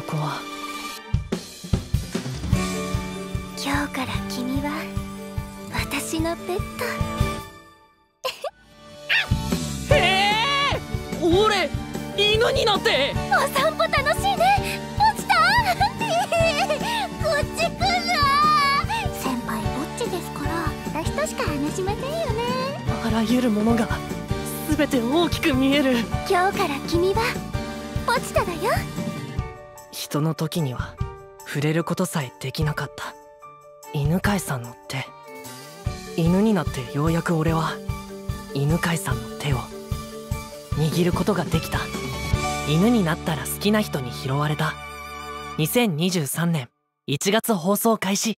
こは。今日から君は私のペット。へえ俺犬になって。お散歩楽しいね。落ちた？こっち来る先輩ぼっちですから私としか話しませんよね。あらゆるものが全て大きく見える。今日から君はポチタだよ人の時には触れることさえできなかった。犬飼さんの手。犬になってようやく俺は犬飼さんの手を握ることができた。犬になったら好きな人に拾われた。2023年1月放送開始。